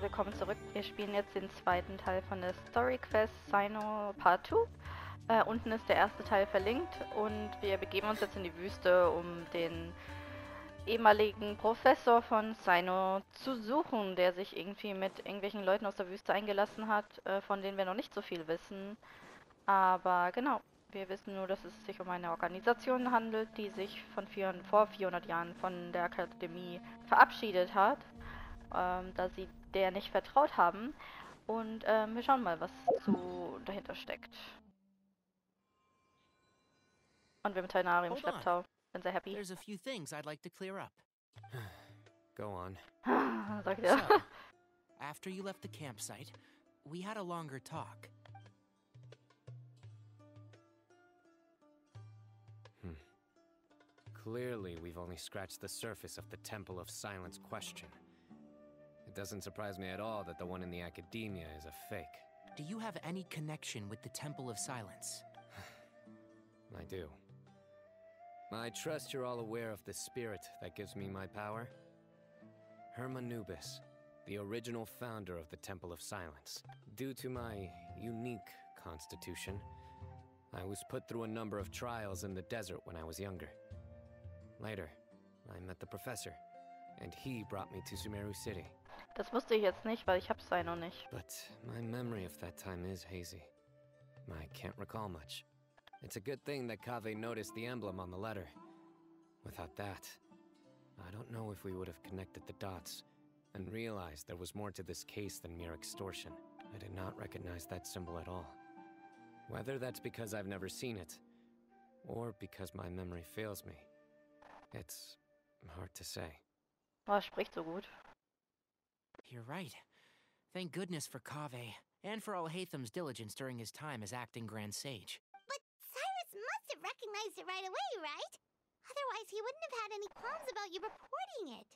willkommen zurück. Wir spielen jetzt den zweiten Teil von der Story Quest Sino Part 2. Äh, unten ist der erste Teil verlinkt und wir begeben uns jetzt in die Wüste, um den ehemaligen Professor von Sino zu suchen, der sich irgendwie mit irgendwelchen Leuten aus der Wüste eingelassen hat, äh, von denen wir noch nicht so viel wissen. Aber genau, wir wissen nur, dass es sich um eine Organisation handelt, die sich von vier, vor 400 Jahren von der Akademie verabschiedet hat, ähm, da sie der nicht vertraut haben. Und ähm, wir schauen mal, was so dahinter steckt. Und wir haben Tainari im Hold on. Schlepptau. Bin sehr happy. There's a few things I'd like to clear up. Go on. Sagt er. So, after you left the campsite, we had a longer talk. Clearly, we've only scratched the surface of the Temple of Silence question. It doesn't surprise me at all that the one in the academia is a fake. Do you have any connection with the Temple of Silence? I do. I trust you're all aware of the spirit that gives me my power. Hermanubis, the original founder of the Temple of Silence. Due to my unique constitution, I was put through a number of trials in the desert when I was younger. Later, I met the professor, and he brought me to Sumeru City. Das wusste ich jetzt nicht, weil ich hab's sei noch nicht. But my memory of that time is hazy. I can't recall much. It's a good thing that Kave noticed the emblem on the letter. Without that, I don't know if we would have connected the dots and realized there was more to this case than mere extortion. I did not recognize that symbol at all. Whether that's because I've never seen it, or because my memory fails me, it's hard to say. Oh, er spricht so gut. You're right. Thank goodness for Kaveh, and for Alhaitham's diligence during his time as acting Grand Sage. But Cyrus must have recognized it right away, right? Otherwise, he wouldn't have had any qualms about you reporting it.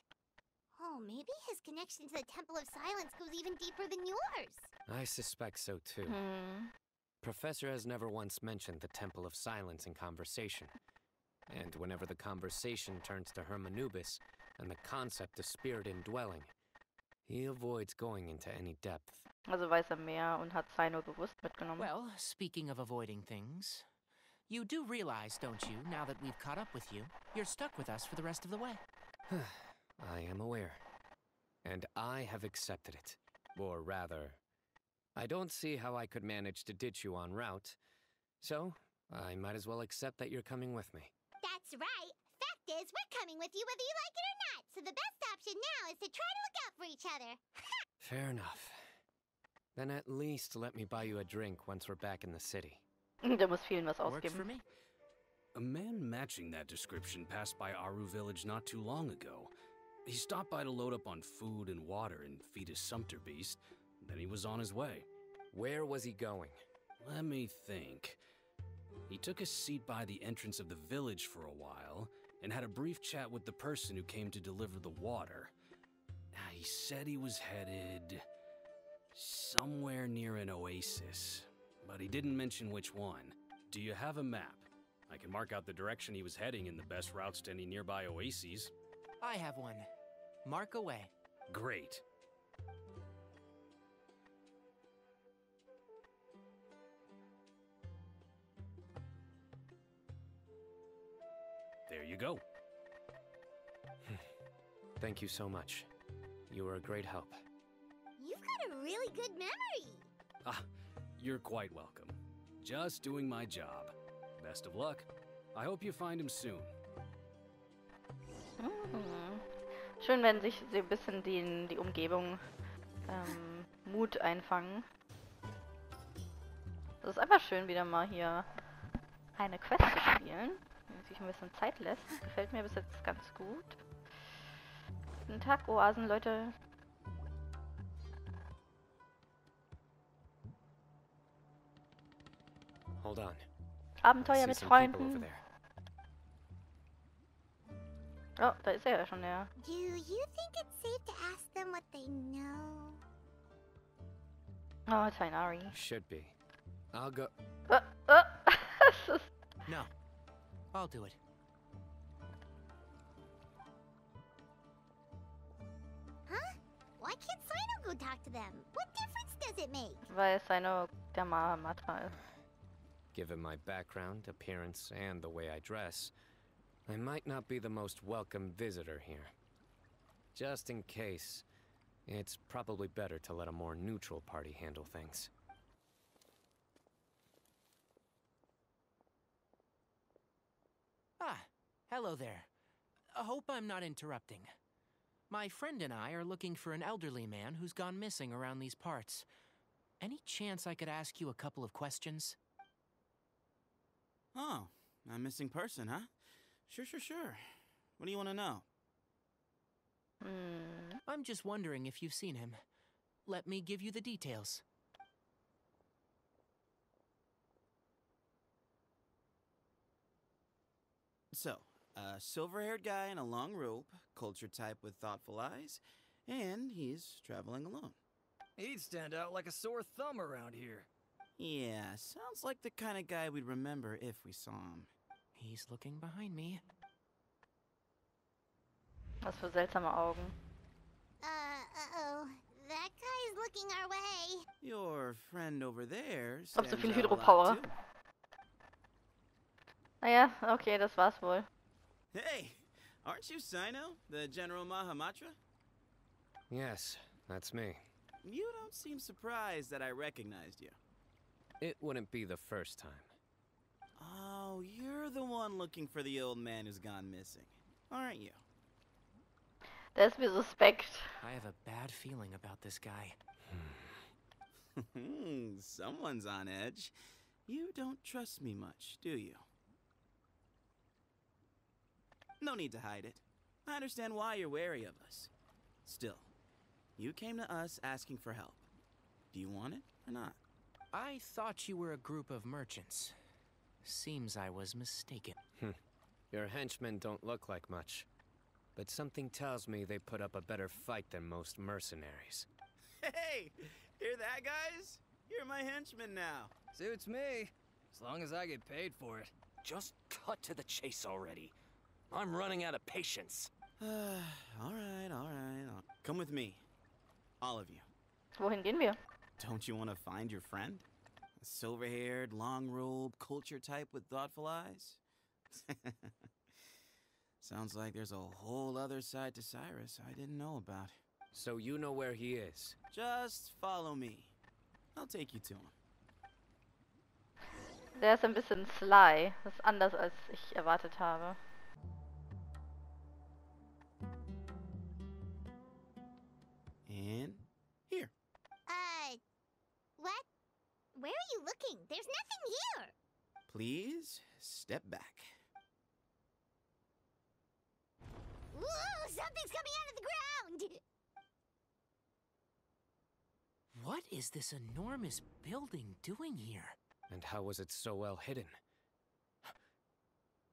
Oh, maybe his connection to the Temple of Silence goes even deeper than yours. I suspect so too. Hm. Professor has never once mentioned the Temple of Silence in conversation. And whenever the conversation turns to Hermanubis and the concept of spirit indwelling, he avoids going into any depth. Also weiß er mehr und hat Cyno bewusst mitgenommen. Well, speaking of avoiding things, you do realize, don't you, now that we've caught up with you, you're stuck with us for the rest of the way. I am aware. And I have accepted it. Or rather, I don't see how I could manage to ditch you en route. So, I might as well accept that you're coming with me. That's right. Fact is, we're coming with you whether you like it or not. So the best option now is to try to look out for each other. Fair enough. Then at least let me buy you a drink once we're back in the city. Der muss vielen was Works for me. A man matching that description passed by Aru village not too long ago. He stopped by to load up on food and water and feed his sumpter beast. Then he was on his way. Where was he going? Let me think. He took a seat by the entrance of the village for a while and had a brief chat with the person who came to deliver the water. He said he was headed somewhere near an oasis, but he didn't mention which one. Do you have a map? I can mark out the direction he was heading and the best routes to any nearby oases. I have one. Mark away. Great. There you go. Thank you so much. You were a great help. You've got a really good memory. Ah, you're quite welcome. Just doing my job. Best of luck. I hope you find him soon. Mhm. Schön, wenn sich so ein bisschen die, die Umgebung ähm, Mut einfangen. Es ist einfach schön, wieder mal hier eine Quest zu spielen. Sich ein bisschen Zeit lässt. Gefällt mir bis jetzt ganz gut. Guten Tag, Oasen, Leute. Hold on. Abenteuer mit Freunden. Oh, da ist er ja schon, der. Do you think it's safe to ask them what they know? Oh, Tainari. Should be. I'll go. Oh, oh. Es ist- No. I'll do it. Huh? Why can't Cyno go go talk to them. What difference does it make? Weil Cyno der Mahamatra ist. Given my background, appearance, and the way I dress, I might not be the most welcome visitor here. Just in case, it's probably better to let a more neutral party handle things. Ah, hello there. I hope I'm not interrupting. My friend and I are looking for an elderly man who's gone missing around these parts. Any chance I could ask you a couple of questions? Oh, a missing person, huh? Sure, sure, sure. What do you want to know? Hm. I'm just wondering if you've seen him. Let me give you the details. So, a silver haired guy in a long robe, culture type with thoughtful eyes, and he's traveling alone. He'd stand out like a sore thumb around here. Yeah, sounds like the kind of guy we'd remember if we saw him. He's looking behind me. Was für seltsame Augen. Uh, uh-oh. That guy's looking our way. Your friend over there Hab so viel out a lot, Hydropower. Naja, okay, das war's wohl. Hey, aren't you Cyno, the General Mahamatra? Yes, that's me. You don't seem surprised that I recognized you. It wouldn't be the first time. Oh, you're the one looking for the old man who's gone missing, aren't you? That's ist suspect. I have a bad feeling about this guy. Hmm, Someone's on edge. You don't trust me much, do you? No need to hide it. I understand why you're wary of us. Still, you came to us asking for help. Do you want it or not? I thought you were a group of merchants. Seems I was mistaken. Your henchmen don't look like much. But something tells me they put up a better fight than most mercenaries. Hey, hear that, guys? You're my henchman now. Suits me, as long as I get paid for it. Just cut to the chase already. I'm running out of patience. all right, all right. Come with me. All of you. Wohin gehen wir? Don't you want to find your friend? A silver haired, long robe, culture type with thoughtful eyes? Sounds like there's a whole other side to Cyrus I didn't know about. So you know where he is. Just follow me. I'll take you to him. Der ist ein bisschen sly. Das ist anders, als ich erwartet habe. And here. Uh, what? Where are you looking? There's nothing here. Please step back. Whoa, something's coming out of the ground. What is this enormous building doing here? And how was it so well hidden?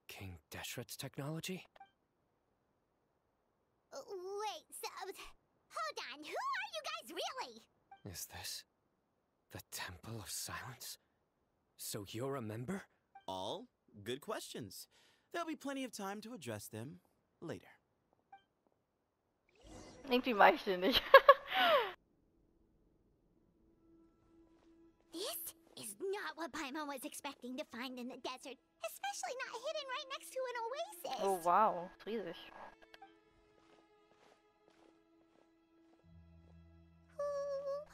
King Deshret's technology? Uh, Wait, so, hold on. Who are you guys really? Is this the Temple of Silence? So you're a member? All good questions. There'll be plenty of time to address them later. Irgendwie mag ich den. This is not what Paimon was expecting to find in the desert, especially not hidden right next to an oasis. oh wow, ist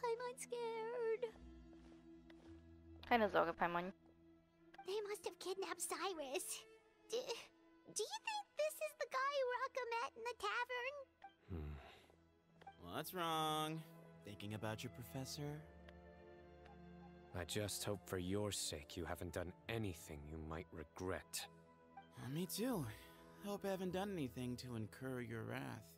Paimon's scared. Keine Sorge, Paimon. They must have kidnapped Cyrus. Do, do you think this is the guy Raka met in the tavern? Hmm. What's wrong? Thinking about your professor? I just hope for your sake you haven't done anything you might regret. Uh, me too. Hope I haven't done anything to incur your wrath.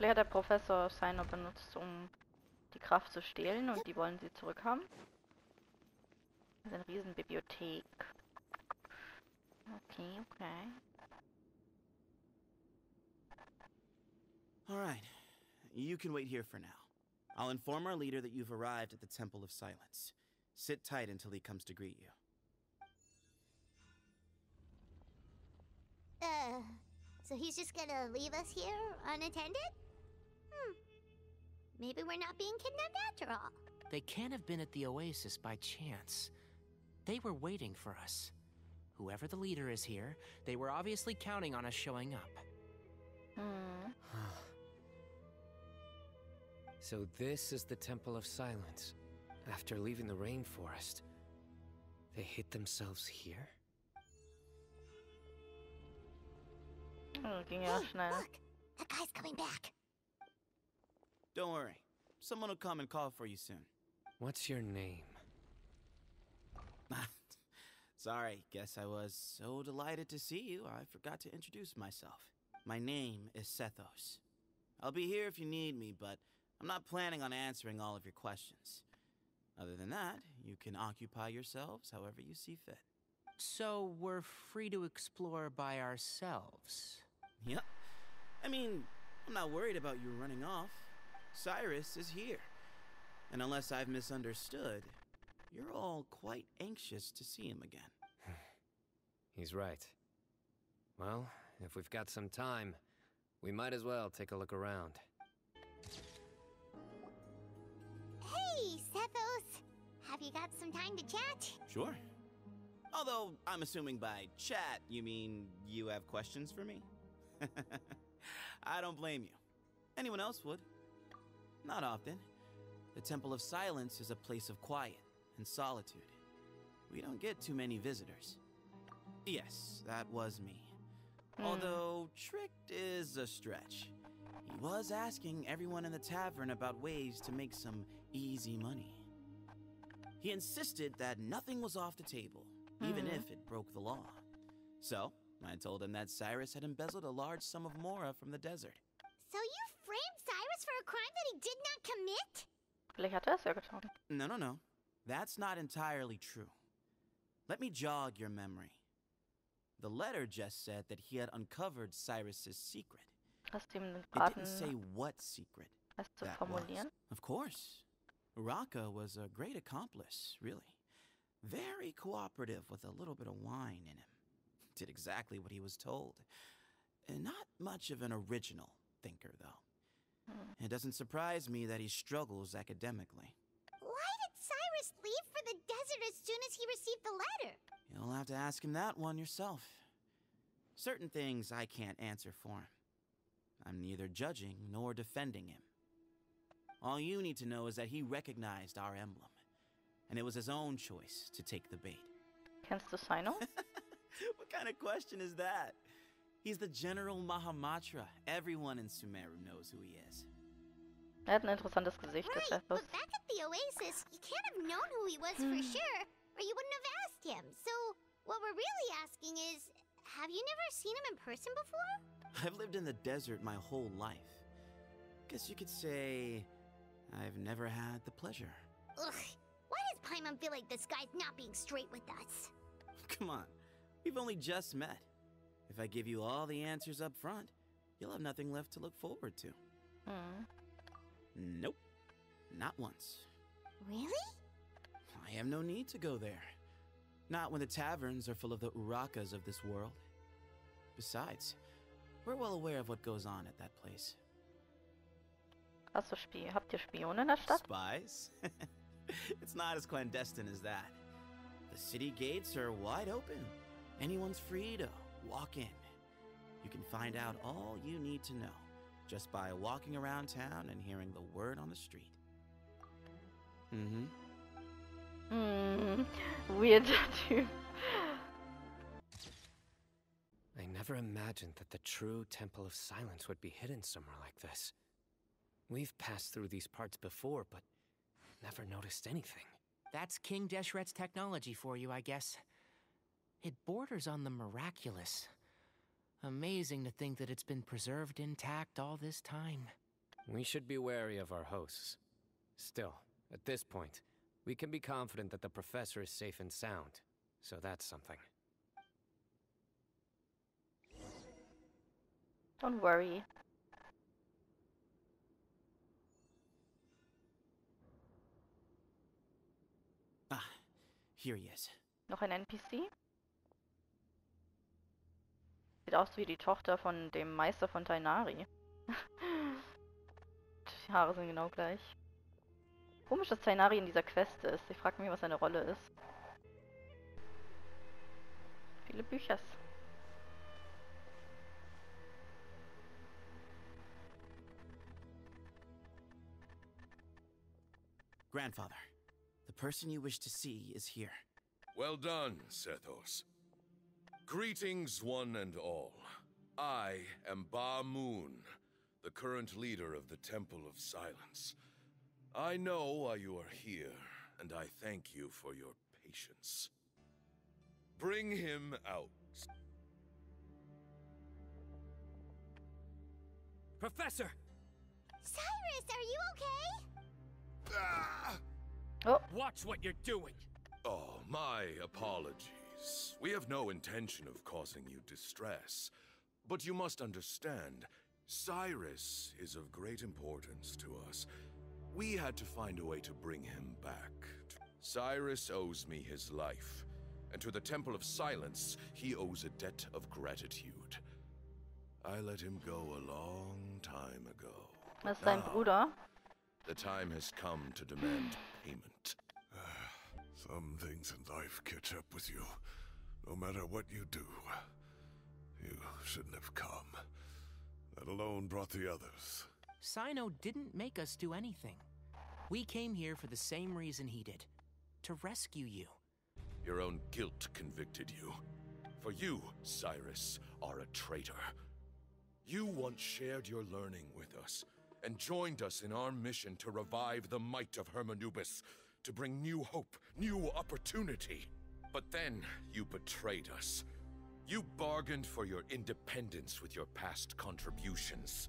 Vielleicht hat der Professor Sino benutzt, um die Kraft zu stehlen und die wollen sie zurückhaben. Das ist eine riesen Bibliothek. Okay, okay. All right. You can wait here for now. I'll inform our leader that you've arrived at the Temple of Silence. Sit tight until he comes to greet you. Uh, so he's just gonna leave us here unattended? Hmm. Maybe we're not being kidnapped after all. They can't have been at the Oasis by chance. They were waiting for us. Whoever the leader is here, they were obviously counting on us showing up. Hm. So this is the Temple of Silence. After leaving the rainforest, they hid themselves here? Oh, ging ja Hey, schnell. look! That guy's coming back. Don't worry. Someone will come and call for you soon. What's your name? Sorry, guess I was so delighted to see you, I forgot to introduce myself. My name is Sethos. I'll be here if you need me, but I'm not planning on answering all of your questions. Other than that, you can occupy yourselves however you see fit. So we're free to explore by ourselves. Yep. I mean, I'm not worried about you running off. Cyrus is here. And unless I've misunderstood, you're all quite anxious to see him again. He's right. Well, if we've got some time, we might as well take a look around. Hey, Sethos! Have you got some time to chat? Sure. Although, I'm assuming by chat, you mean you have questions for me? I don't blame you. Anyone else would. Not often. The Temple of Silence is a place of quiet and solitude. We don't get too many visitors. Yes, that was me. Hmm. Although, tricked is a stretch. He was asking everyone in the tavern about ways to make some easy money. He insisted that nothing was off the table, even Mhm. if it broke the law. So, I told him that Cyrus had embezzled a large sum of mora from the desert. So you framed Cyrus for a crime that he did not commit? Vielleicht hat er es ja getan. No, no, no. That's not entirely true. Let me jog your memory. The letter just said that he had uncovered Cyrus's secret. Hast du ihm den It didn't say what secret es zu that was. Of course. Uraka was a great accomplice, really. Very cooperative with a little bit of wine in him. Did exactly what he was told. And not much of an original thinker, though. It doesn't surprise me that he struggles academically. Why did Cyrus leave for the desert as soon as he received the letter? You'll have to ask him that one yourself. Certain things I can't answer for him. I'm neither judging nor defending him. All you need to know is that he recognized our emblem, and it was his own choice to take the bait. Kennst du Cyno? what kind of question is that? He's the General Mahamatra. Everyone in Sumeru knows who he is. er hat ein interessantes Gesicht, Right, Sethos. but back at the Oasis, you can't have known who he was for sure, or you wouldn't have asked him. So, what we're really asking is, have you never seen him in person before? I've lived in the desert my whole life. Guess you could say I've never had the pleasure. Ugh, why does Paimon feel like this guy's not being straight with us? Come on, we've only just met. If I give you all the answers up front, you'll have nothing left to look forward to. Hm. Nope, not once. Really? I have no need to go there. Not when the taverns are full of the Urakas of this world. Besides, we're well aware of what goes on at that place. Hast du Spie Habt ihr Spione in der Stadt? Spies? it's not as clandestine as that. The city gates are wide open. Anyone's free to walk in. You can find out all you need to know just by walking around town and hearing the word on the street. Mm-hmm. Hm. Weirder Typ. I never imagined that the true Temple of Silence would be hidden somewhere like this. We've passed through these parts before, but never noticed anything. That's King Deshret's technology for you, I guess. It borders on the miraculous. Amazing to think that it's been preserved intact all this time. We should be wary of our hosts. Still, at this point, we can be confident that the professor is safe and sound. So that's something. Don't worry. Here he is. Noch ein NPC. Sieht aus wie die Tochter von dem Meister von Tainari. die Haare sind genau gleich. Komisch, dass Tainari in dieser Quest ist. Ich frage mich, was seine Rolle ist. Viele Büchers. Grandfather, the person you wish to see is here. Well done, Sethos. Greetings, one and all. I am Bamun, the current leader of the Temple of Silence. I know why you are here, and I thank you for your patience. Bring him out. Professor! Cyrus, are you okay? Ah! Oh, Watch what you're doing! Oh, my apologies. We have no intention of causing you distress. But you must understand, Cyrus is of great importance to us. We had to find a way to bring him back. Cyrus owes me his life, and to the Temple of Silence, he owes a debt of gratitude. I let him go a long time ago. das ist sein Now, Bruder. The time has come to demand payment. Some things in life catch up with you. No matter what you do, you shouldn't have come. That alone brought the others. Cyno didn't make us do anything. We came here for the same reason he did to rescue you. Your own guilt convicted you. For you, Cyrus, are a traitor. You once shared your learning with us and joined us in our mission to revive the might of Hermanubis, to bring new hope, new opportunity. But then you betrayed us. You bargained for your independence with your past contributions.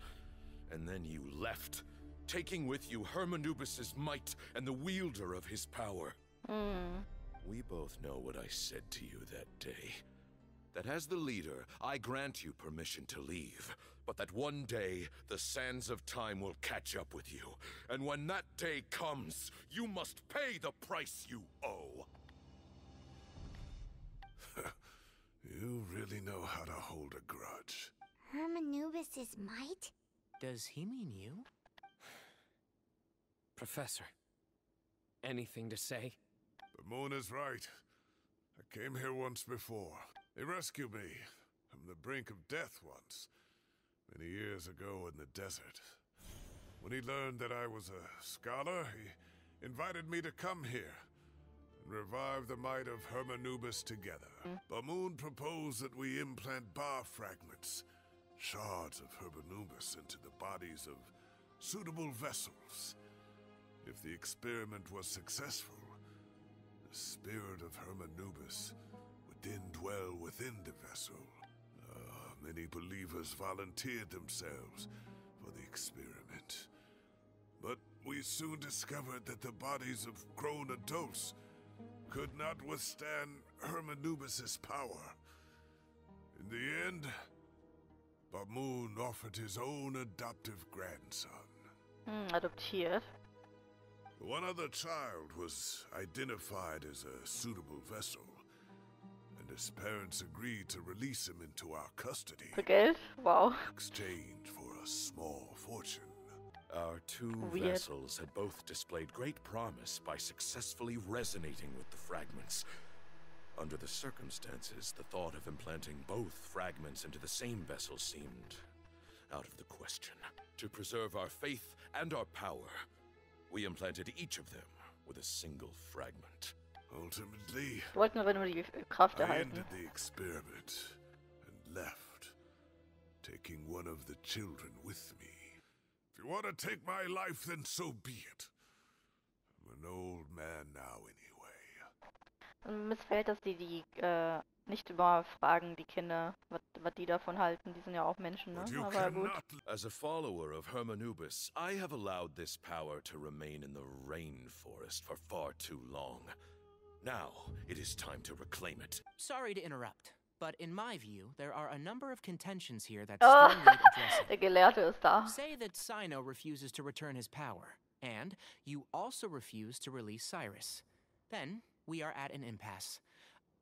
And then you left, taking with you Hermanubis's might and the wielder of his power. Hm. We both know what I said to you that day. That as the leader, I grant you permission to leave, but that one day the sands of time will catch up with you. And when that day comes, you must pay the price you owe. You really know how to hold a grudge. Hermanubis' might? Does he mean you? Professor, anything to say? Bamun is right. I came here once before. They rescued me from the brink of death once, many years ago in the desert. When he learned that I was a scholar, he invited me to come here and revive the might of Hermanubis together. Bamun proposed that we implant Ba fragments, shards of Hermanubis, into the bodies of suitable vessels. If the experiment was successful, the spirit of Hermanubis would then dwell within the vessel. Many believers volunteered themselves for the experiment. But we soon discovered that the bodies of grown adults could not withstand Hermanubis' power. In the end, Bamun offered his own adoptive grandson. Hm, adoptiert. One other child was identified as a suitable vessel, his parents agreed to release him into our custody Für Geld? Wow. exchange for a small fortune. Our two Weird. vessels had both displayed great promise by successfully resonating with the fragments. Under the circumstances, the thought of implanting both fragments into the same vessel seemed out of the question. To preserve our faith and our power, we implanted each of them with a single fragment. Ultimately, wollten aber nur die Kraft I erhalten. ended the experiment and left, taking one of the children with me. If you want to take my life, then so be it. I'm an old man now, anyway. Missfällt, dass die die äh, nicht immer fragen, die Kinder, was die davon halten. Die sind ja auch Menschen, ne? Aber gut. As a follower of Hermanubis, I have allowed this power to remain in the rainforest for far too long. Now, it is time to reclaim it. Sorry to interrupt, but in my view, there are a number of contentions here that Oh, still need addressing. der Gelehrte ist da. Say that Cyno refuses to return his power, and you also refuse to release Cyrus. Then, we are at an impasse.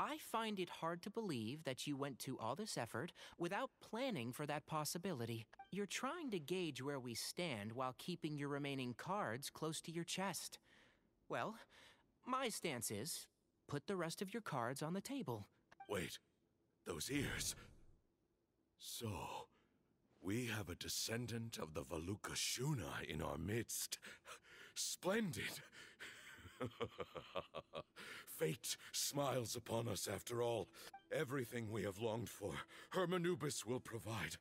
I find it hard to believe that you went to all this effort without planning for that possibility. You're trying to gauge where we stand while keeping your remaining cards close to your chest. Well, my stance is put the rest of your cards on the table. Wait, those ears. So, we have a descendant of the Valukashuna in our midst. Splendid! Fate smiles upon us after all. Everything we have longed for, Hermanubis will provide.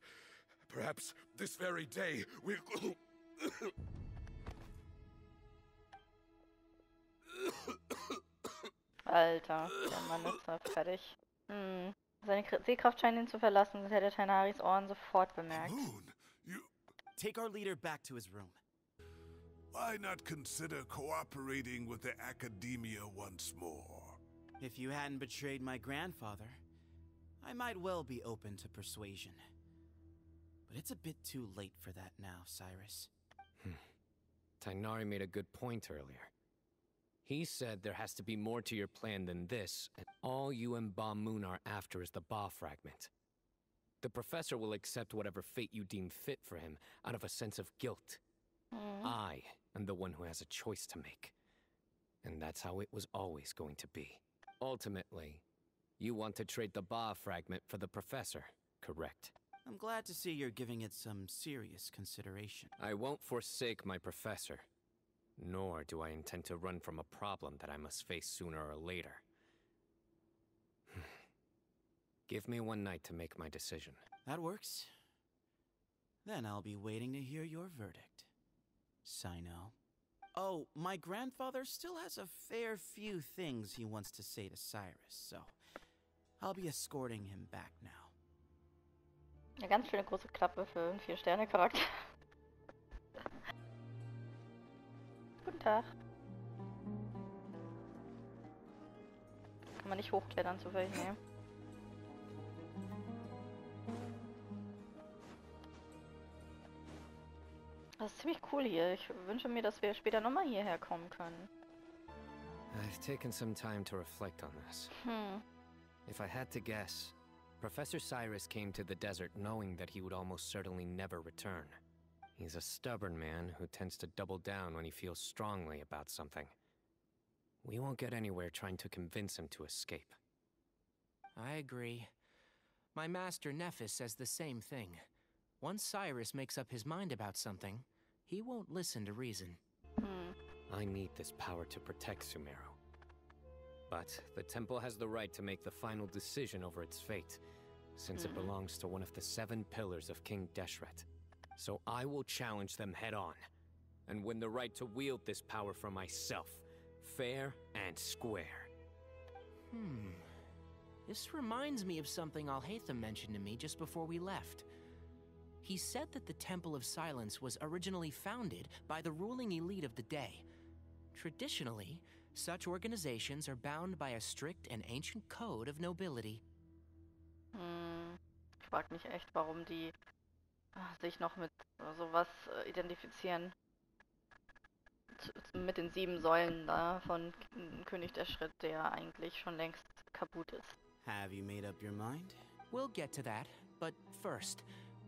Perhaps this very day we. Alter, der Mann ist da fertig. Hm. Seine Sehkraft scheint ihn zu verlassen, sonst hätte Tighnaris Ohren sofort bemerkt. Moon, you. Take our leader back to his room. Why not consider cooperating with the Academia once more? If you hadn't betrayed my grandfather, I might well be open to persuasion. But it's a bit too late for that now, Cyrus. Hmm. Tighnari made a good point earlier. He said there has to be more to your plan than this, and all you and Bamun are after is the Ba fragment. The professor will accept whatever fate you deem fit for him out of a sense of guilt. Hm. I am the one who has a choice to make. And that's how it was always going to be. Ultimately, you want to trade the Ba fragment for the professor, correct? I'm glad to see you're giving it some serious consideration. I won't forsake my professor. Nor do I intend to run from a problem that I must face sooner or later. Give me one night to make my decision. That works. Then I'll be waiting to hear your verdict. Cyno. Oh, my grandfather still has a fair few things he wants to say to Cyrus, so I'll be escorting him back now. Eine ganz schöne große Klappe für einen Vier-Sterne-Charakter. Tag. Kann man nicht hochklettern zufällig? Nee. Das ist ziemlich cool hier. Ich wünsche mir, dass wir später nochmal hierher kommen können. I've taken some time to reflect on this. Hm. If I had to guess, Professor Cyrus came to the desert knowing that he would almost certainly never return. He's a stubborn man who tends to double down when he feels strongly about something. We won't get anywhere trying to convince him to escape. I agree. My master Nephis says the same thing. Once Cyrus makes up his mind about something, he won't listen to reason. Hm. I need this power to protect Sumeru. But the temple has the right to make the final decision over its fate, since it Mhm. belongs to one of the seven pillars of King Deshret. So I will challenge them head on, and win the right to wield this power for myself, fair and square. Hmm. This reminds me of something Alhaitham mentioned to me just before we left. He said that the Temple of Silence was originally founded by the ruling elite of the day. Traditionally, such organizations are bound by a strict and ancient code of nobility. Hm. Ich frage mich echt, warum die sich noch mit sowas äh, identifizieren. Mit den sieben Säulen da von König der Schritt, der eigentlich schon längst kaputt ist. Have you made up your mind? We'll get to that, but first,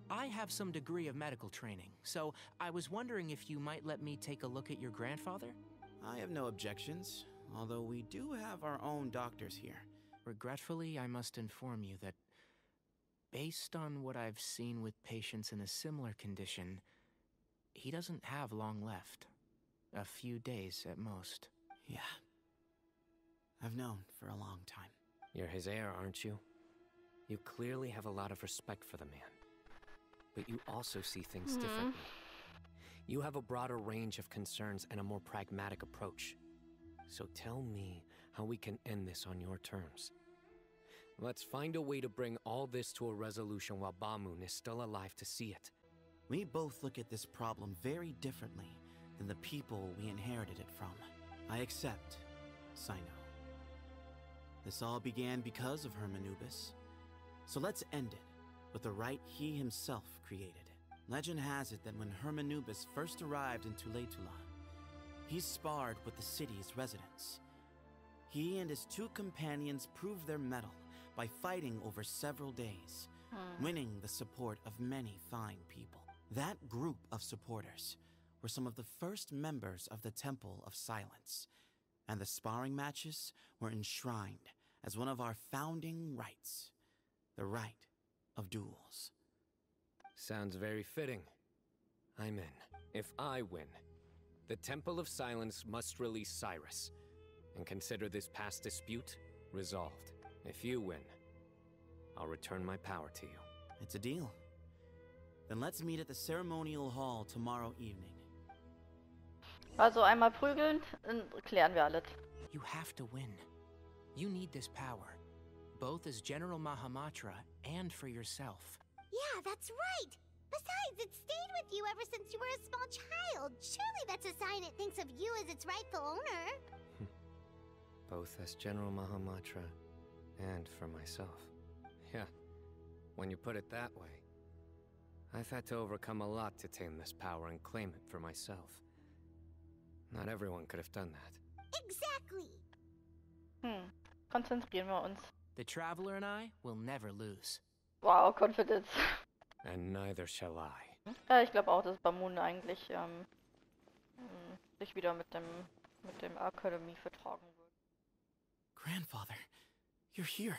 I have some degree of medical training, so I was wondering if you might let me take a look at your grandfather? I have no objections, although we do have our own doctors here. Regretfully, I must inform you that, based on what I've seen with patients in a similar condition, he doesn't have long left. A few days at most. Yeah. I've known for a long time. You're his heir, aren't you? You clearly have a lot of respect for the man. But you also see things Mhm. differently. You have a broader range of concerns and a more pragmatic approach. So tell me how we can end this on your terms. Let's find a way to bring all this to a resolution while Bamun is still alive to see it. We both look at this problem very differently than the people we inherited it from. I accept, Cyno. This all began because of Hermanubis. So let's end it with the rite he himself created. Legend has it that when Hermanubis first arrived in Tulaytullah, he sparred with the city's residents. He and his two companions proved their mettle by fighting over several days, Hm. winning the support of many fine people. That group of supporters were some of the first members of the Temple of Silence, and the sparring matches were enshrined as one of our founding rights the right of duels. Sounds very fitting. I'm in. If I win, the Temple of Silence must release Cyrus and consider this past dispute resolved. If you win, I'll return my power to you. It's a deal. Then let's meet at the ceremonial hall tomorrow evening. Also einmal prügeln, dann klären wir alles. You have to win. You need this power, both as General Mahamatra and for yourself. Yeah, that's right. Besides, it stayed with you ever since you were a small child. Surely that's a sign it thinks of you as its rightful owner. Both as General Mahamatra and for myself. Yeah, when you put it that way. I've had to overcome a lot to tame this power and claim it for myself. Not everyone could have done that. Exactly. Hmm. Konzentrieren wir uns. The Traveler and I will never lose. Wow, Confidence. And neither shall I. Ja, ich glaube auch, dass Bamun eigentlich ähm, mh, sich wieder mit dem mit dem Akademie vertragen wird. Grandfather, you're here.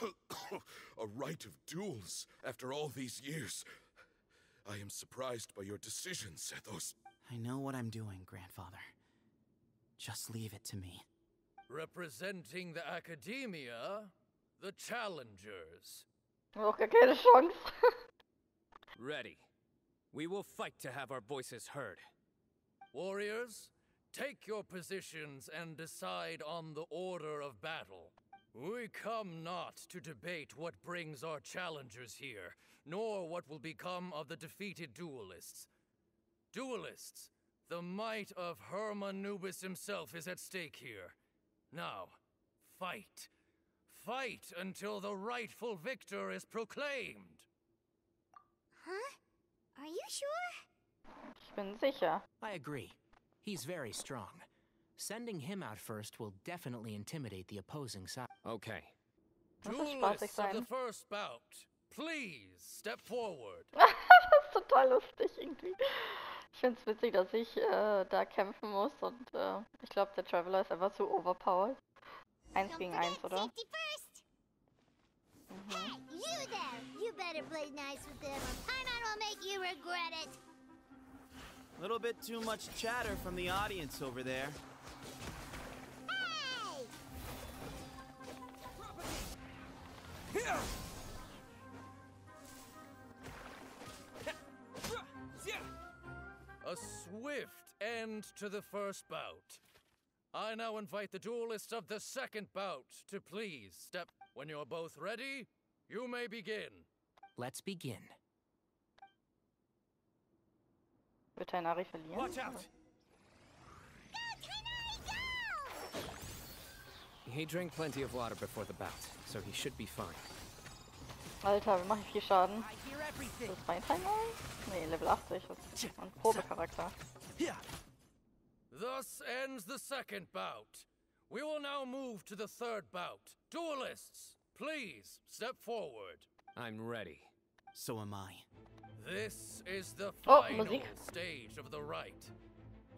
A rite of duels after all these years. I am surprised by your decision, Sethos. I know what I'm doing, Grandfather. Just leave it to me. Representing the Academia, the Challengers. Auch gar keine Chance. Ready. We will fight to have our voices heard. Warriors, take your positions and decide on the order of battle. We come not to debate what brings our challengers here, nor what will become of the defeated duelists. Duelists, the might of Hermanubis himself is at stake here. Now, fight. Fight until the rightful victor is proclaimed. Huh? Are you sure? Ich bin sicher. I agree. He's very strong. Sending him out first will definitely intimidate the opposing side. Okay. Muss das Duelists of the first bout, please step forward. das ist total lustig irgendwie. Ich finde es witzig, dass ich äh, da kämpfen muss und äh, ich glaube, der Traveler ist einfach zu overpowered. Eins Don't gegen eins, oder? safety first. Mhm. Hey, you there! You better play nice with them, or Paimon will make you regret it. Little bit too much chatter from the audience over there. A swift end to the first bout. I now invite the duelists of the second bout to please step. When you're both ready, you may begin. Let's begin. Wird Tighnari verlieren? Watch out! He drank plenty of water before the bout, so he should be fine. Alter, wie mache ich viel Schaden? I hear Ist everything. das mein Tighnari? Nee, Level 80. Das ist ein Probecharakter. Thus ends the second bout. We will now move to the third bout. Duelists, please step forward. I'm ready. So am I. This is the Oh, final Musik. stage of the rite.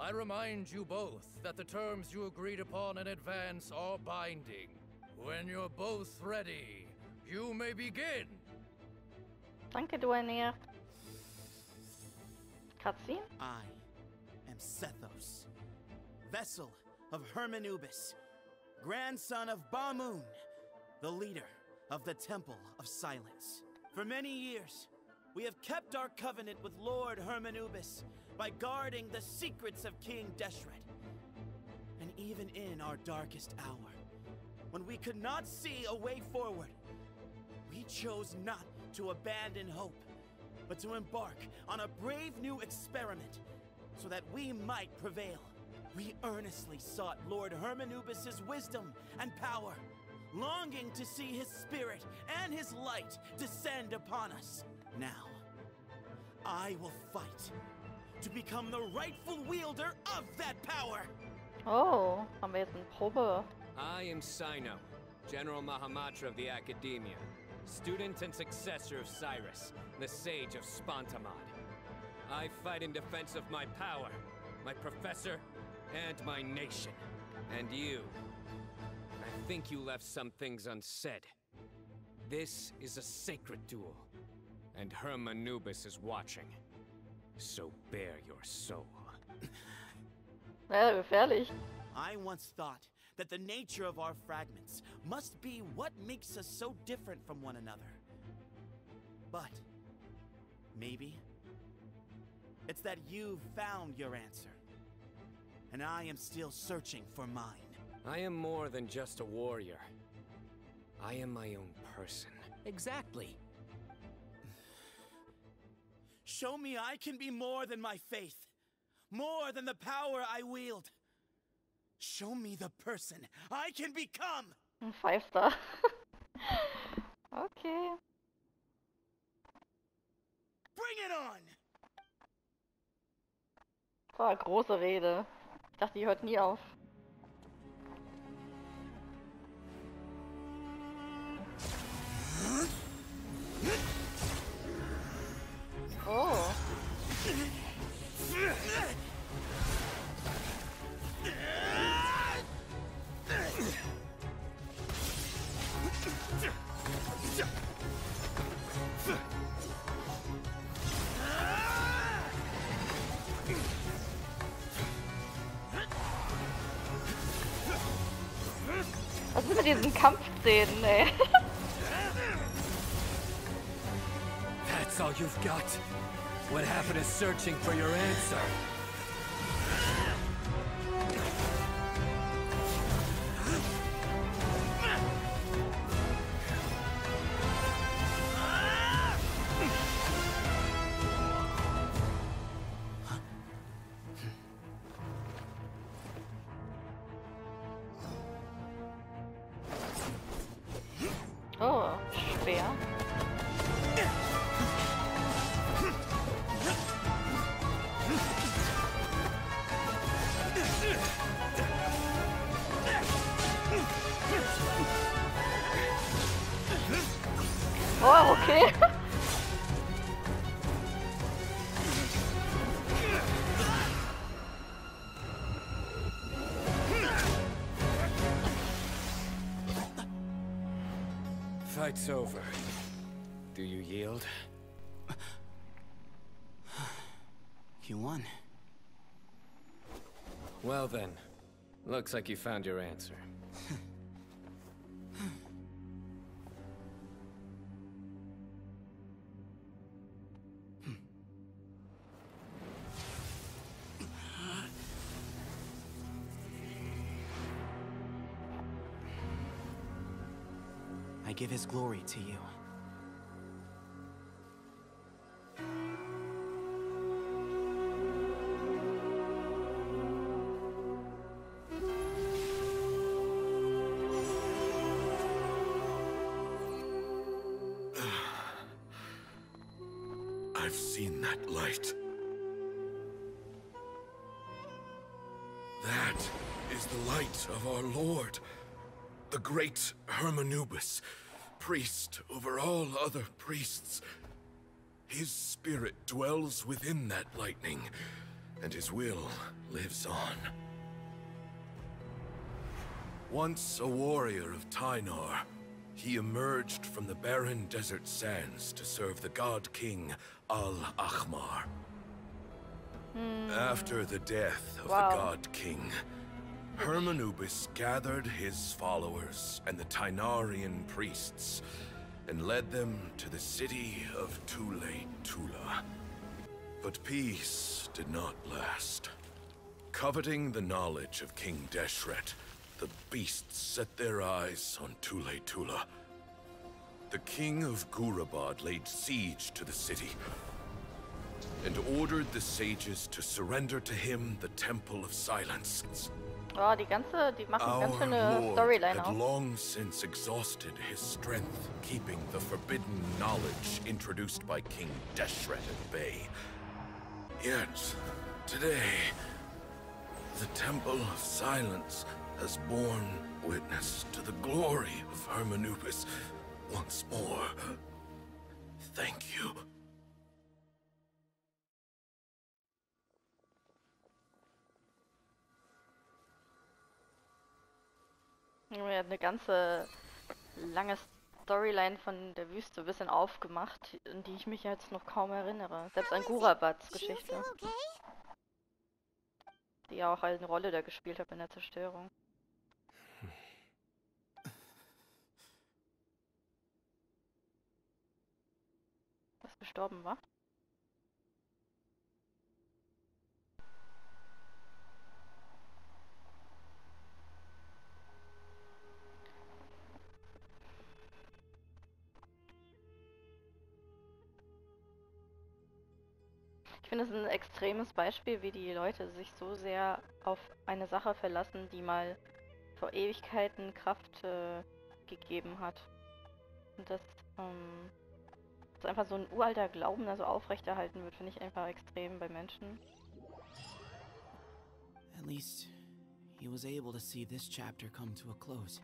I remind you both that the terms you agreed upon in advance are binding. When you're both ready, you may begin. Danke, du Aeneas. Cutscene? I am Sethos, vessel of Hermanubis, grandson of Bamun, the leader of the Temple of Silence. For many years, we have kept our covenant with Lord Hermanubis by guarding the secrets of King Deshret. And even in our darkest hour, when we could not see a way forward, we chose not to abandon hope, but to embark on a brave new experiment so that we might prevail. We earnestly sought Lord Hermanubis' wisdom and power, longing to see his spirit and his light descend upon us. Now, I will fight to become the rightful wielder of that power. Oh, haben wir Probe I am Cyno, General Mahamatra of the Academia, student and successor of Cyrus, the Sage of Spantamad. I fight in defense of my power, my professor, and my nation. And you. I think you left some things unsaid. This is a sacred duel, and Hermanubis is watching. So bare your soul. Ja, gefährlich. I once thought that the nature of our fragments must be what makes us so different from one another. But maybe it's that you've found your answer, and I am still searching for mine. I am more than just a warrior. I am my own person. Exactly. Show me I can be more than my faith, more than the power I wield. Show me the person I can become. Five-Star. okay. Bring it on! War große Rede. Ich dachte, die hört nie auf. Oh. Was ist mit diesen Kampfszenen, ey? all you've got? What happened to searching for your answer? Fight's over. Do you yield? You won. Well then, looks like you found your answer. Give his glory to you. I've seen that light. That is the light of our Lord, the great Hermanubis, priest over all other priests. His spirit dwells within that lightning, and his will lives on. Once a warrior of Tynar, he emerged from the barren desert sands to serve the god king Al Ahmar. Hmm. After the death of Wow. the god king, Hermanubis gathered his followers and the Tainarian priests and led them to the city of Tule Tula. But peace did not last. Coveting the knowledge of King Deshret, the beasts set their eyes on Tulaytullah. The king of Gurabad laid siege to the city and ordered the sages to surrender to him the Temple of Silence. Oh, die ganze, die machen Our ganz schöne Lord Storyline auf. long since exhausted his strength, keeping the forbidden knowledge introduced by King Deshret at bay. Yet, today, the Temple of Silence has borne witness to the glory of Hermanubis once more. Thank you. Wir haben eine ganze lange Storyline von der Wüste ein bisschen aufgemacht, an die ich mich jetzt noch kaum erinnere. Selbst an Gurabats Geschichte, die ja auch eine Rolle da gespielt hat in der Zerstörung. Was gestorben war? Finde es ein extremes Beispiel, wie die Leute sich so sehr auf eine Sache verlassen, die mal vor Ewigkeiten Kraft äh, gegeben hat. Und das, ähm, dass einfach so ein uralter Glauben da so aufrechterhalten wird, finde ich einfach extrem bei Menschen. At least he was able to see this chapter come to a close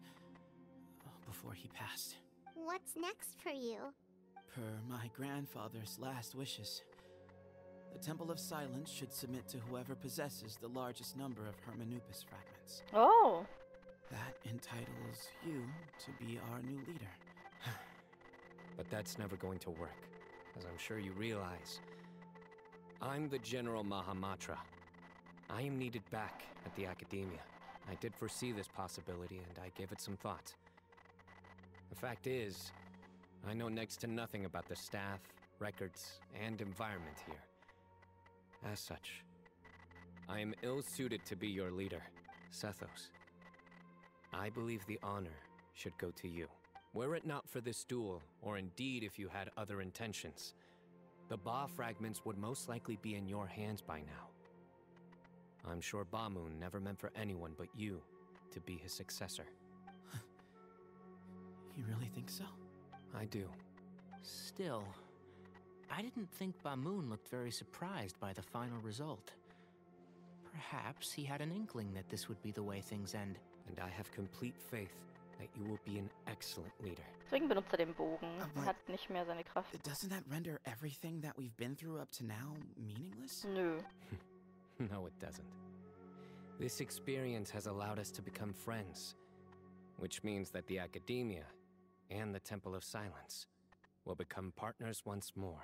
uh, before he passed. What's next for you? Per my grandfather's last wishes, the Temple of Silence should submit to whoever possesses the largest number of Hermanubis fragments. Oh, That entitles you to be our new leader. But that's never going to work, as I'm sure you realize. I'm the General Mahamatra. I am needed back at the Academia. I did foresee this possibility, and I gave it some thought. The fact is, I know next to nothing about the staff, records, and environment here. As such, I am ill suited to be your leader, Sethos. I believe the honor should go to you. Were it not for this duel, or indeed if you had other intentions, the Ba fragments would most likely be in your hands by now. I'm sure Bamun never meant for anyone but you to be his successor. You really think so? I do. Still, I didn't think Bamun looked very surprised by the final result. Perhaps he had an inkling that this would be the way things end. And I have complete faith that you will be an excellent leader. deswegen benutzt er den Bogen. Aber- Er hat nicht mehr seine Kraft. Doesn't that render everything that we've been through up to now meaningless? Nö. no, it doesn't. This experience has allowed us to become friends, which means that the Academia and the Temple of Silence will become partners once more.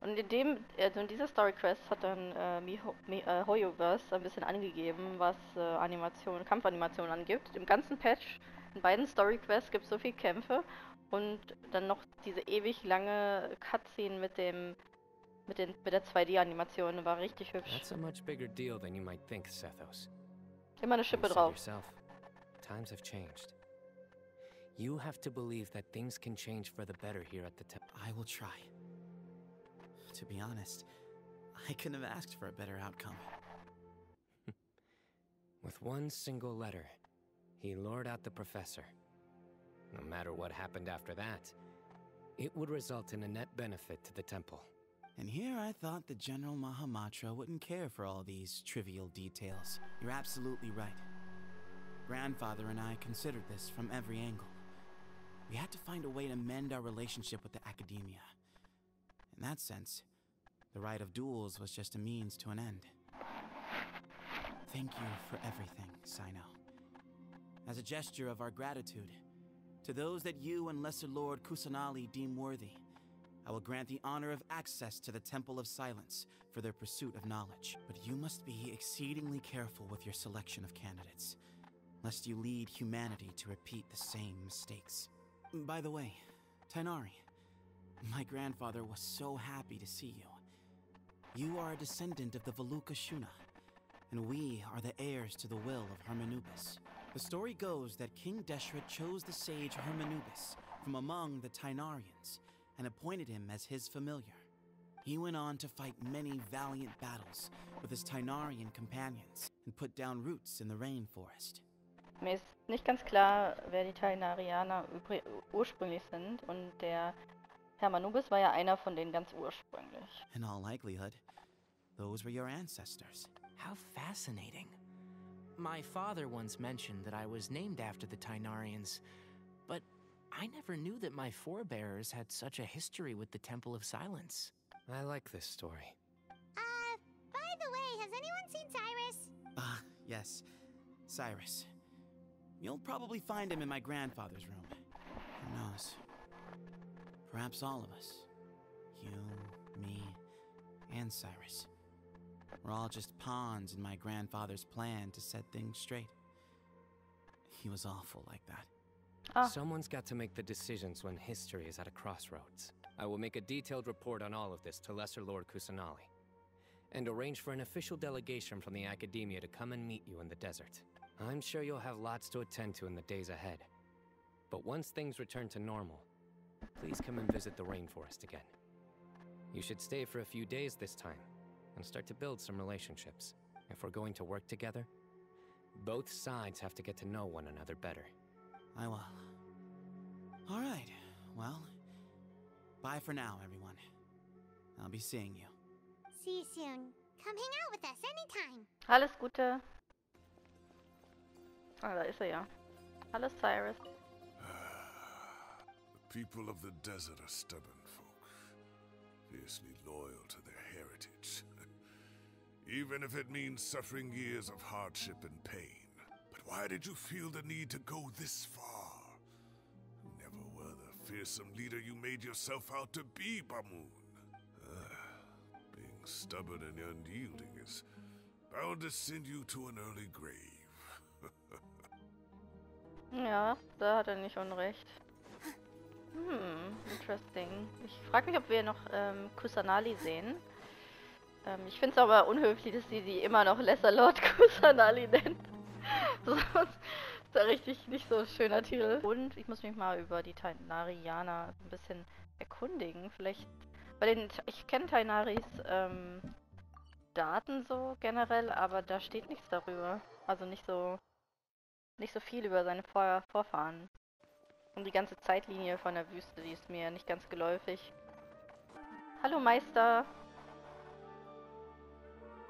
Und in dem, also in dieser Story Quest hat dann äh, Miho, Mi, äh, Hoyoverse ein bisschen angegeben, was äh, Animation, Kampfanimation angibt. Im ganzen Patch, in beiden Story Quests gibt es so viel Kämpfe und dann noch diese ewig lange Cutscene mit dem, mit den, mit der 2D-Animation, war richtig hübsch. That's a much bigger deal than you might think, Sethos. Immer eine Schippe drauf. yourself, times have changed. You have to believe that things can change for the better here at the temple. I will try. To be honest, I couldn't have asked for a better outcome. With one single letter, he lured out the professor. No matter what happened after that, it would result in a net benefit to the temple. And here I thought the General Mahamatra wouldn't care for all these trivial details. You're absolutely right. Grandfather and I considered this from every angle. We had to find a way to mend our relationship with the academia. In that sense, the rite of duels was just a means to an end. Thank you for everything, Cyno. As a gesture of our gratitude, to those that you and Lesser Lord Kusanali deem worthy, I will grant the honor of access to the Temple of Silence for their pursuit of knowledge. But you must be exceedingly careful with your selection of candidates, lest you lead humanity to repeat the same mistakes. By the way, Tighnari, my grandfather was so happy to see you. You are a descendant of the Valuka Shuna, and we are the heirs to the will of Hermanubis. The story goes that King Deshret chose the sage Hermanubis from among the Tainarians and appointed him as his familiar. He went on to fight many valiant battles with his Tainarian companions and put down roots in the rainforest. Mir ist nicht ganz klar, wer die Tainarianer ursprünglich sind und der Hermanubis war ja einer von denen ganz ursprünglich. In all likelihood, those were your ancestors. How fascinating. My father once mentioned that I was named after the Tainarians, but I never knew that my forebears had such a history with the Temple of Silence. I like this story. Uh, by the way, has anyone seen Cyrus? Ah, yes. Cyrus. You'll probably find him in my grandfather's room. Who knows? Perhaps all of us. You, me, and Cyrus. We're all just pawns in my grandfather's plan to set things straight. He was awful like that. Ah. Someone's got to make the decisions when history is at a crossroads. I will make a detailed report on all of this to Lesser Lord Kusanali. And arrange for an official delegation from the Academia to come and meet you in the desert. I'm sure you'll have lots to attend to in the days ahead. But once things return to normal, please come and visit the rainforest again. You should stay for a few days this time, and start to build some relationships. If we're going to work together, both sides have to get to know one another better. I will. All right. Well, bye for now, everyone. I'll be seeing you. See you soon. Come hang out with us anytime. Alles Gute. Ah, da ist er ja. Hallo Cyrus. The people of the desert are stubborn folk, fiercely loyal to their heritage. Even if it means suffering years of hardship and pain. But why did you feel the need to go this far? Never were the fearsome leader you made yourself out to be, Bamun. Ah, being stubborn and unyielding is bound to send you to an early grave. Ja, da hat er nicht unrecht. Hm, interesting. Ich frage mich, ob wir noch ähm, Kusanali sehen. Ähm, ich finde es aber unhöflich, dass sie die immer noch Lesser Lord Kusanali nennt. Sonst ist da richtig nicht so ein schöner Titel. Und ich muss mich mal über die Tainarianer ein bisschen erkundigen. Vielleicht, den, ich kenne Tainaris ähm, Daten so generell, aber da steht nichts darüber. Also nicht so, nicht so viel über seine Vor Vorfahren. Und die ganze Zeitlinie von der Wüste, die ist mir nicht ganz geläufig. Hallo Meister.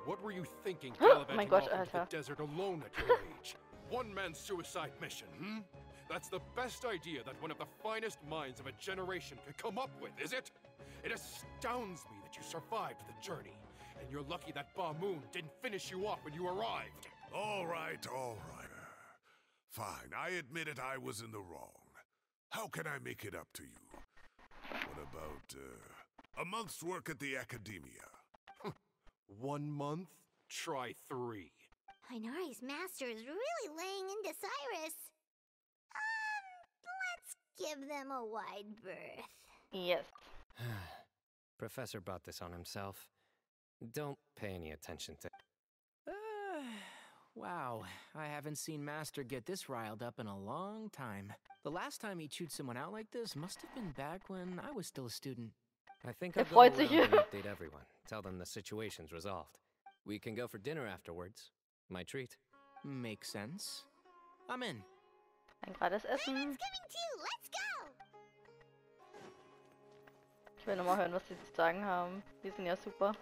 What were you thinking, Oh into the Alter. desert alone at your age? One man's suicide mission, hmm? That's the best idea that one of the finest minds of a generation could come up with, is it? It astounds me that you survived the journey, and you're lucky that Ba Moon didn't finish you off when you arrived. All right, all right. Fine, I admit it, I was in the wrong. How can I make it up to you? What about, uh, a month's work at the Academia? One month? Try three. Tighnari's master is really laying into Cyrus. Um, let's give them a wide berth. Yes. Professor brought this on himself. Don't pay any attention to. Wow, I haven't seen Master get this riled up in a long time. The last time he chewed someone out like this must have been back when I was still a student. I think I'll go freut around sich. and update everyone. Tell them the situation's resolved. We can go for dinner afterwards. My treat. Makes sense. I'm in. Ein gerades Simon's Essen. coming too. Let's go. Ich will nochmal hören, was sie zu sagen haben. Die sind ja super.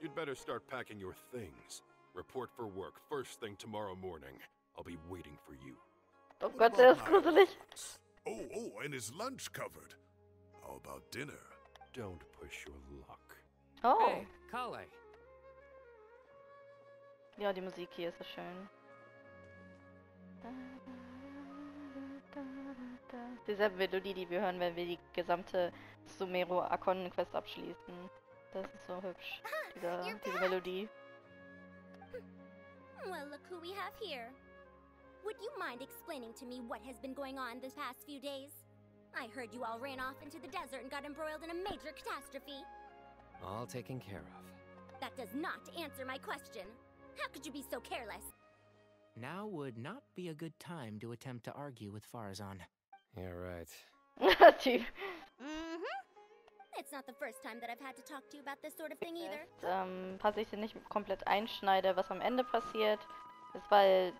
You'd better start packing your things. Report for work first thing tomorrow morning. I'll be waiting for you. Oh Gott, der ist gruselig. Oh, oh, and his lunch covered. How about dinner? Don't push your luck. Oh. Hey, Kale. Ja, die Musik hier ist so schön. Dieselbe Melodie, die wir hören, wenn wir die gesamte Sumero Akon Quest abschließen. Das ist so hübsch, dieser, diese back. Melodie. Well, look who we have here. Would you mind explaining to me what has been going on this past few days? I heard you all ran off into the desert and got embroiled in a major catastrophe. All taken care of. That does not answer my question. How could you be so careless? Now would not be a good time to attempt to argue with Faruzan. You're right. die Mm-hmm. Ähm, falls ich sie nicht komplett einschneide, was am Ende passiert, ist, weil äh,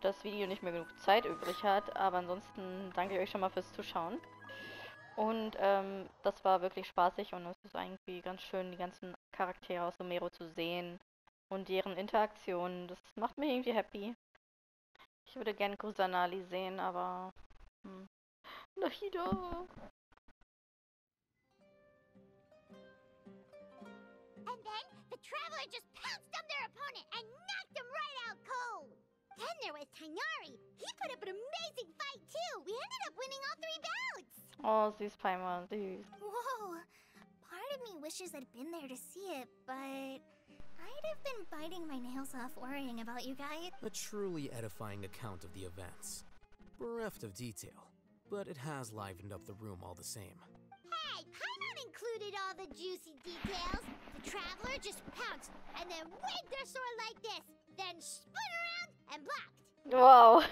das Video nicht mehr genug Zeit übrig hat. Aber ansonsten danke ich euch schon mal fürs Zuschauen. Und ähm, das war wirklich spaßig und es ist irgendwie ganz schön, die ganzen Charaktere aus Romero zu sehen. Und deren Interaktionen, das macht mich irgendwie happy. Ich würde gern Kusanali sehen, aber... Hm. Nahida! Traveler just pounced on their opponent and knocked him right out cold. Then there was Tighnari. He put up an amazing fight too. We ended up winning all three bouts. Oh, süß, Paimon, süß. Whoa! Part of me wishes I'd been there to see it, but I'd have been biting my nails off worrying about you guys. A truly edifying account of the events. Bereft of detail, but it has livened up the room all the same. Hey, Paimon included all the juicy details. The traveler just pounced and then waved their sword like this, then spun around and blocked. Wow.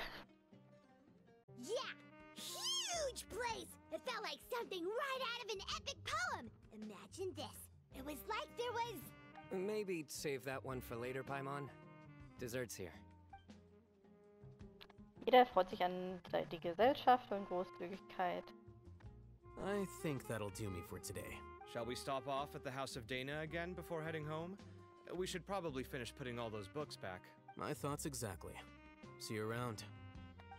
Yeah, huge place. It felt like something right out of an epic poem. Imagine this. It was like there was Maybe save that one for later, Paimon. Dessert's here. Jeder freut sich an die Gesellschaft und Großzügigkeit. I think that'll do me for today. Shall we stop off at the House of Daena again before heading home? We should probably finish putting all those books back. My thoughts exactly. See you around.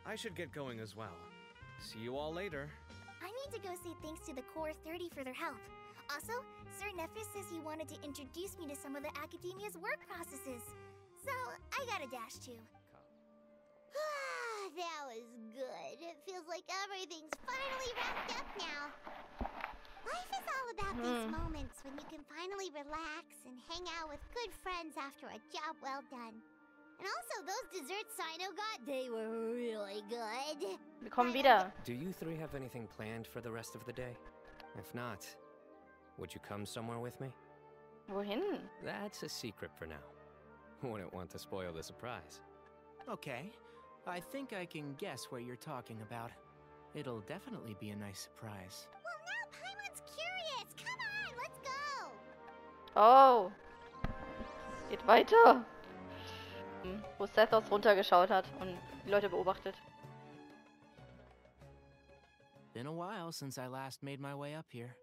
I should get going as well. See you all later. I need to go say thanks to the Core 30 for their help. Also, Sir Nephis says he wanted to introduce me to some of the Academia's work processes. So, I got a dash too. Ah! That was good. It feels like everything's finally wrapped up now. Life is all about these Hmm. moments when you can finally relax and hang out with good friends after a job well done. And also, those desserts Cyno got, they were really good. Wir wieder. Do you three have anything planned for the rest of the day? If not, would you come somewhere with me? Wohin? That's a secret for now. Wouldn't want to spoil the surprise. Okay. I think I can guess what you're talking about. It'll definitely be a nice surprise. Well, now Paimon's curious. Come on, let's go. Oh. Geht weiter. Wo Sethos runtergeschaut hat und die Leute beobachtet. Been a while since I last made my way up here.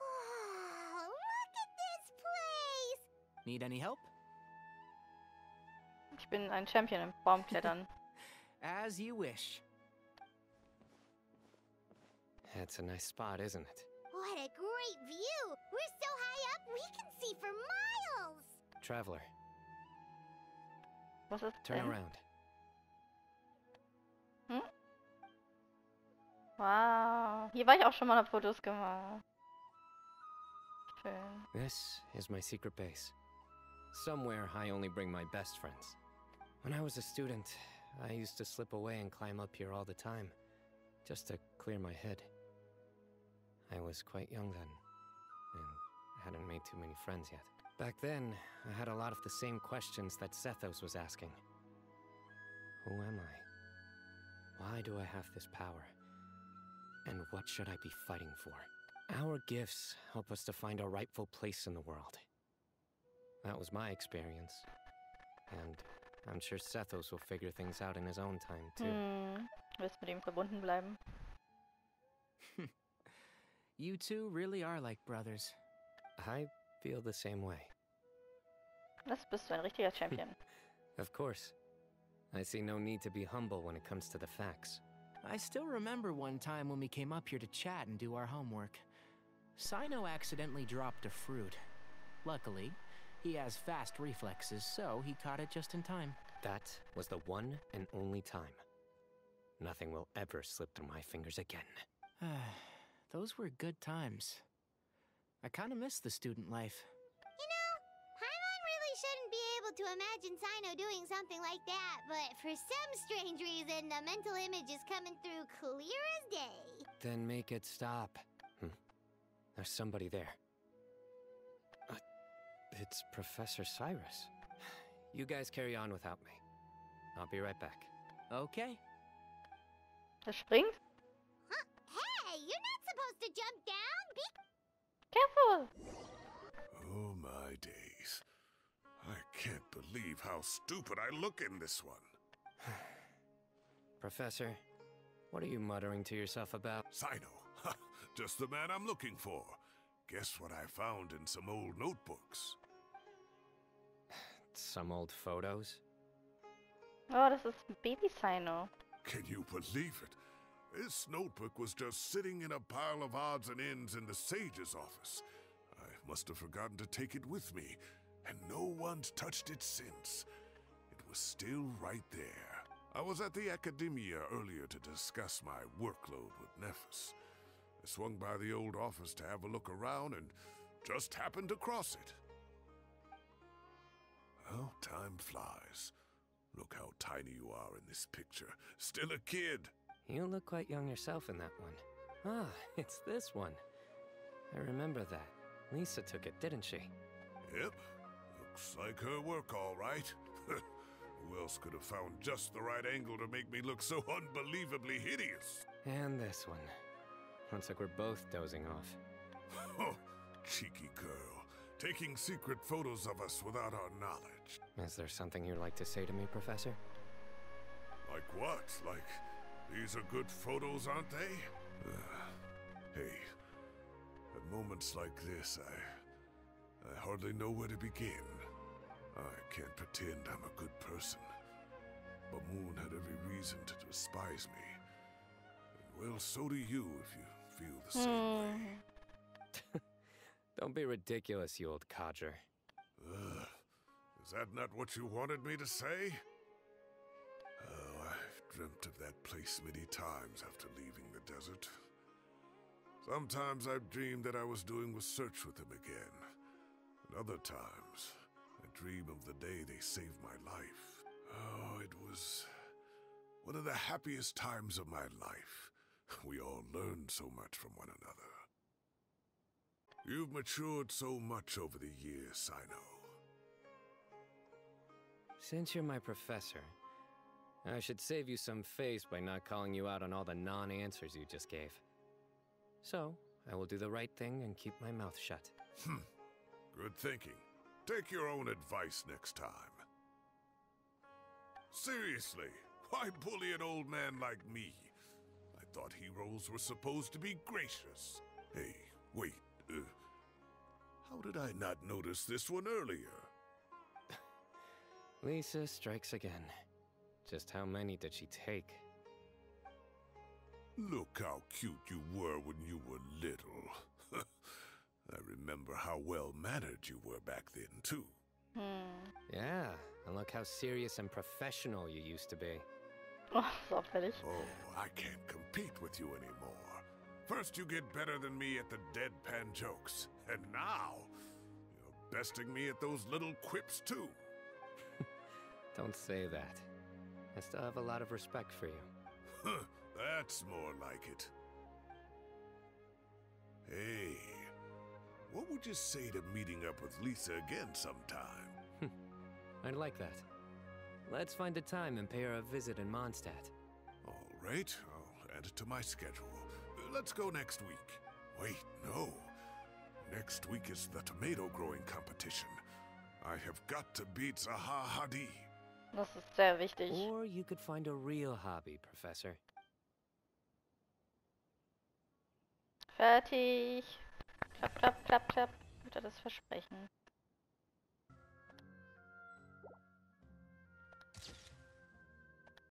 Wow, look at this place. Need any help? Ich bin ein Champion im Baumklettern. As you wish. That's a nice spot, isn't it? What a great view. We're so high up, we can see for miles. Traveler, Was ist turn denn? around. Hm? Wow. Hier war ich auch schon mal, hab Fotos gemacht. Schön. This is my secret base. Somewhere I only bring my best friends. When I was a student, I used to slip away and climb up here all the time, just to clear my head. I was quite young then, and hadn't made too many friends yet. Back then, I had a lot of the same questions that Sethos was asking. Who am I? Why do I have this power? And what should I be fighting for? Our gifts help us to find our rightful place in the world. That was my experience. And I'm sure Sethos will figure things out in his own time, too. Hm. Willst mit ihm verbunden bleiben? You two really are like brothers. I feel the same way. Das bist du ein richtiger Champion. Of course. I see no need to be humble when it comes to the facts. I still remember one time when we came up here to chat and do our homework. Cyno accidentally dropped a fruit. Luckily, he has fast reflexes, so he caught it just in time. That was the one and only time. Nothing will ever slip through my fingers again. Those were good times. I kind of miss the student life. You know, Paimon really shouldn't be able to imagine Cyno doing something like that, but for some strange reason, the mental image is coming through clear as day. Then make it stop. Hmm. There's somebody there. It's Professor Cyrus. You guys carry on without me. I'll be right back. Okay. Er springt? Huh? Hey, you're not supposed to jump down. Be Careful! Oh my days. I can't believe how stupid I look in this one. Professor, what are you muttering to yourself about? Cyno. Just the man I'm looking for. Guess what I found in some old notebooks? some old photos? Oh, this is Baby Cyno. Can you believe it? This notebook was just sitting in a pile of odds and ends in the Sage's office. I must have forgotten to take it with me, and no one's touched it since. It was still right there. I was at the Academia earlier to discuss my workload with Nephis. I swung by the old office to have a look around and just happened to cross it. Well, time flies. Look how tiny you are in this picture. Still a kid. You look quite young yourself in that one. Ah, it's this one. I remember that. Lisa took it, didn't she? Yep. Looks like her work, all right. Who else could have found just the right angle to make me look so unbelievably hideous? And this one. Looks like we're both dozing off. Oh, cheeky girl. Taking secret photos of us without our knowledge. Is there something you'd like to say to me, Professor? Like what? Like, these are good photos, aren't they? Uh, hey, at moments like this, I. I hardly know where to begin. I can't pretend I'm a good person. But Moon had every reason to despise me. And well, so do you if you feel the same hmm. way. Don't be ridiculous, you old codger. Ugh. Is that not what you wanted me to say? Oh, I've dreamt of that place many times after leaving the desert. Sometimes I've dreamed that I was doing a search with them again. And other times, I dream of the day they saved my life. Oh, it was one of the happiest times of my life. We all learned so much from one another. You've matured so much over the years, I know. Since you're my professor, I should save you some face by not calling you out on all the non answers you just gave. So, I will do the right thing and keep my mouth shut. Hmm. Good thinking. Take your own advice next time. Seriously, why bully an old man like me? I thought heroes were supposed to be gracious. Hey, wait, uh, how did I not notice this one earlier? Lisa strikes again. Just how many did she take? Look how cute you were when you were little. I remember how well mannered you were back then, too. Hm. Yeah, and look how serious and professional you used to be. Oh. Oh, I can't compete with you anymore. First, you get better than me at the deadpan jokes, and now you're besting me at those little quips, too. Don't say that. I still have a lot of respect for you. That's more like it. Hey, what would you say to meeting up with Lisa again sometime? I'd like that. Let's find a time and pay her a visit in Mondstadt. All right, I'll add it to my schedule. Let's go next week. Wait, no. Next week is the tomato growing competition. I have got to beat Zaha Hadi. Das ist sehr wichtig. Or you could find a real hobby, Professor. Fertig. Klapp, klapp, klapp, klapp. Wird er das versprechen?